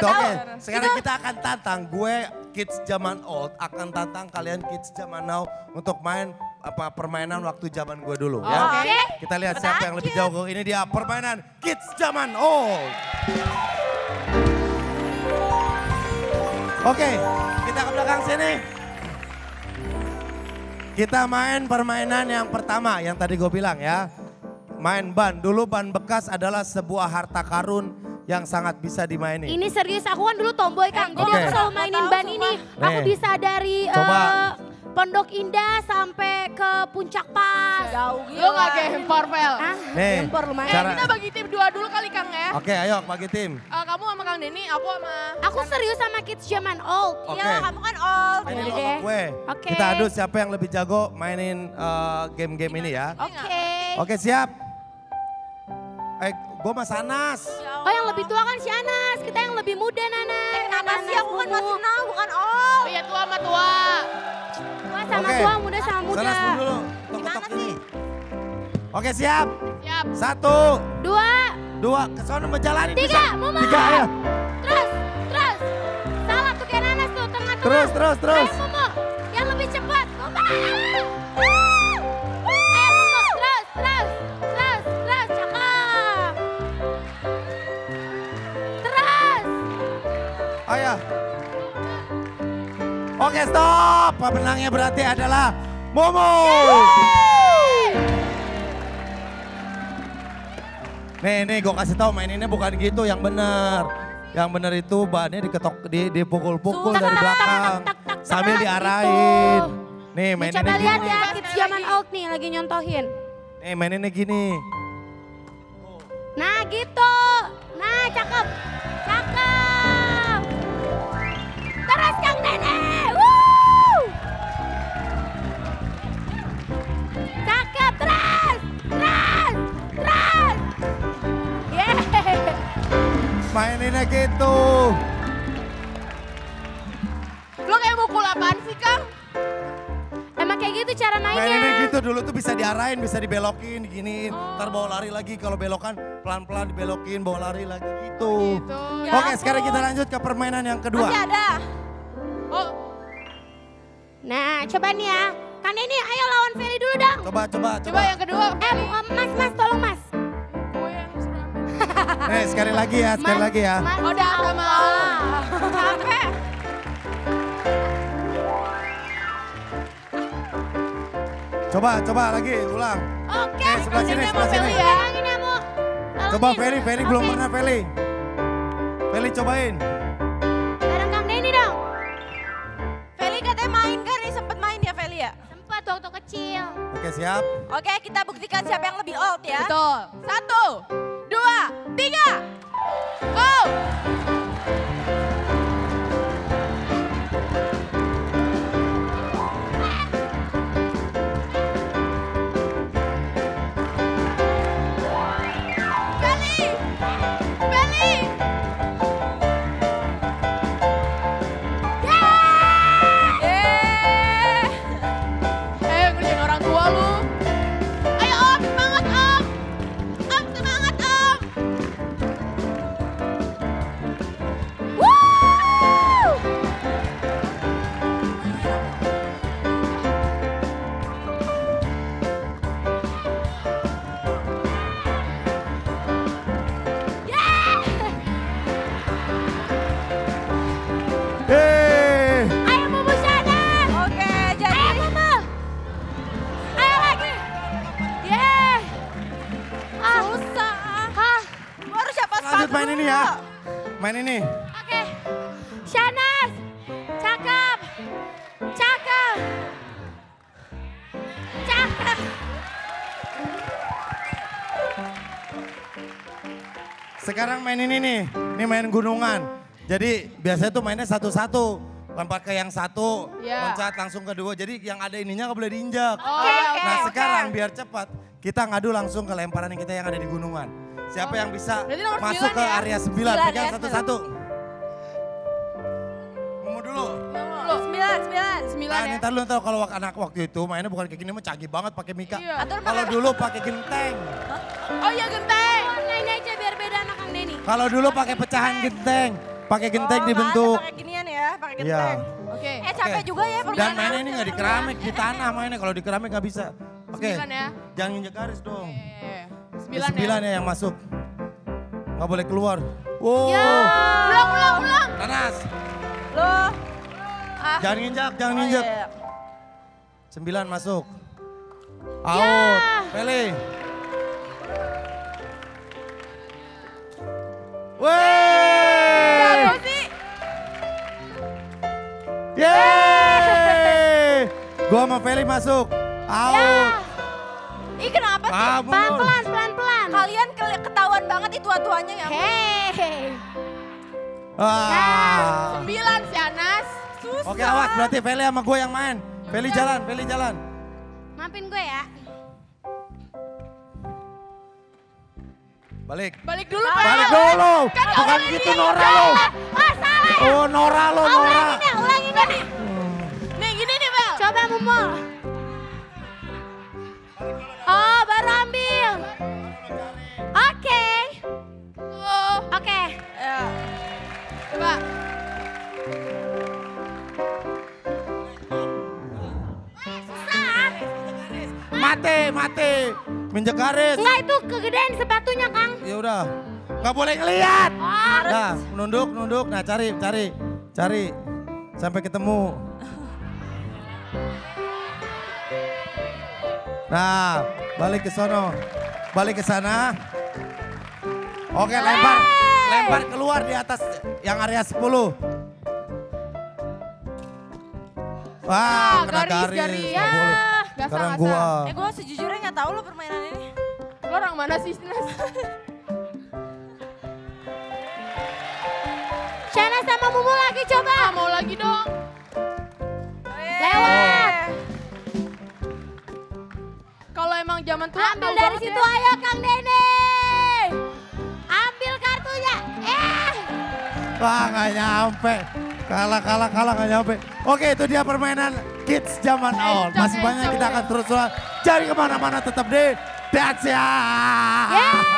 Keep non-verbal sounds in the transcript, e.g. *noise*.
gitu. Oke, tahu. sekarang kita akan tantang gue kids zaman old akan tantang kalian kids zaman now untuk main apa permainan waktu zaman gue dulu ya. Oke. Kita lihat siapa yang lebih jago. Ini dia permainan kids zaman old. Oke, kita ke belakang sini. Kita main permainan yang pertama yang tadi gue bilang ya. Main ban. Dulu ban bekas adalah sebuah harta karun yang sangat bisa dimainin. Ini serius, aku kan dulu tomboy Kang. Jadi aku selalu mainin ban ini. Aku Nih. bisa dari Coba. eh, Pondok Indah sampai ke Puncak Pas. Jauh Lu gak gempor, Vel. Ah, Nih, gempor lumayan. cara- Kita bagi tim dua dulu kali, Kang ya. Oke, ayo bagi tim. Eh, kamu sama Kang Denny, aku sama... Aku serius sama kids zaman old. Oke. Iya kamu kan old. Mainin Udah sama gue. Oke. Kita adu siapa yang lebih jago mainin eh, game-game ini ya. Oke. Oke, siap. Eh, gue mas Anas. Oh yang lebih tua kan si Anas, kita yang lebih muda Nana. Eh kenapa Nana, sih aku kan masih now bukan old. Oh iya, tua sama tua. Tua sama Oke. tua, muda sama muda. Sanas dulu dulu. Tok, Gimana tok, sih? ini. Oke, siap. Siap. Satu, Dua, dua, ke sana menjalani. tiga, bisa. Mumu. Tiga, ayo. Terus, terus. Salah tuh kayak Nanas tuh, tengah-tengah. Terus, terus, terus. Ayo Mumu, yang lebih cepat. Ayo Pemenangnya berarti adalah Momo. Nih, nih gue kasih tahu maininnya bukan gitu, yang bener. Yang bener itu bannya diketok, di, dipukul-pukul dari tak, tak, belakang. tak, tak, tak, Sambil diarahin. gitu. Nih Nih, maininnya coba lihat ya, kids zaman old nih lagi nyontohin. Nih maininnya gini. Nah gitu. Nah. Cakep. Maininnya gitu. Lu kayak mukul apaan sih, Kang? Emang kayak gitu cara mainnya. Maininnya gitu dulu tuh bisa diarahin, bisa dibelokin, diginiin. Ntar bawa lari lagi kalau belokan pelan-pelan dibelokin, bawa lari lagi gitu. Gitu. Oke sekarang kita lanjut ke permainan yang kedua. Masih ada. Oh, Nah coba nih ya. Kang Nene ayo lawan Feli dulu dong. Coba, coba, coba. coba yang kedua. Eh mas mas tolong mas. Nih *laughs* sekali lagi ya, sekali Mas, lagi ya. Mas, Udah sama. Capek. Coba, coba lagi, ulang. Oke. Eh, sebelah sini, Ini sebelah mau sini. Ya. Coba. Feli, Feli belum Oke. pernah Feli. Feli cobain. Bareng Kang Denny dong. Feli katanya main kan, ini sempet main ya Feli ya? Sempat waktu kecil. Oke siap. Oke kita buktikan siapa yang lebih old ya. Betul. Satu, dua, tiga. Go! Ya. Main ini. Oke. Shanas. Cakep. Cakep. Cakep. Sekarang main ini nih. Ini main gunungan. Jadi biasanya tuh mainnya satu-satu. Lempar ke yang satu, Iya. loncat langsung ke dua. Jadi yang ada ininya nggak boleh diinjak. Oke. Nah oke. sekarang biar cepat, kita ngadu langsung ke lemparan kita yang ada di gunungan. Siapa yang bisa masuk ke ya? area sembilan, Sembilan pegang ya, satu-satu. Ngomong dulu. Lu, Sembilan, sembilan. sembilan Nah, ya. ntar lu ntar kalau anak waktu itu mainnya bukan kayak gini, mah canggih banget pakai Mika. Iya. Kalau dulu pakai genteng. Oh iya genteng. Online aja biar beda sama Kang Denny. Kalau dulu pakai pecahan genteng. Pakai genteng Oh, dibentuk. Pakai ginian ya, pakai Iya. genteng. Oke. Eh capek juga ya Dan mainnya ini nggak di keramik, di tanah mainnya. Kalau di keramik nggak bisa. Oke. Sembilan ya. Jangan injek garis dong. Sembilan, Sembilan ya. ya yang masuk. Nggak boleh keluar. Wow. Ya. Ulang, ulang, ulang. Panas. Loh. Ah. Jangan injak, jangan Oh, injak. iya. Sembilan masuk. Out. Pele. Wey. Sih. Yeay. *laughs* Gua sama Feli masuk. Out. Ih kenapa sih? Ah, mundur. Pelan-pelan, pelan-pelan. Kalian ke- ketahuan banget itu tua-tuanya ya. Hei. Ah. Sembilan si Anas. Susah. Oke awas berarti Feli sama gue yang main. Feli jalan, Feli jalan. Maafin gue ya. Balik. Balik dulu, Pak. Balik dulu. Kan Bukan gitu Nora lo. Oh salah. Oh Nora lo, Nora. ulangin ya, ulangin ya. Mati, mati. Minjek garis. Enggak itu kegedean sepatunya Kang. Ya udah. Nggak boleh ngelihat. Oh, Nah, nunduk, nunduk. Nah, cari, cari, cari. Sampai ketemu. Nah, balik ke sono. Balik ke sana. Oke, lempar. Lempar keluar di atas yang area 10. Wah, kena garis, garis. garis. Ya, boleh. Nggak Sekarang nggak gua. Eh gue sejujurnya nggak tahu lo permainan ini. Lo orang mana sih, Nas? Shana sama Mumu lagi coba. Ah, mau lagi dong. Lewat. Kalau emang zaman tua, Ambil dari situ ya. ayo Kang Dene. Ambil kartunya. Eh. Wah nggak nyampe. Kalah, kalah, kalah nggak nyampe. Oke itu dia permainan kids zaman now. Masih banyak kita akan terus terus cari ke mana-mana tetap di That's ya. Yeay.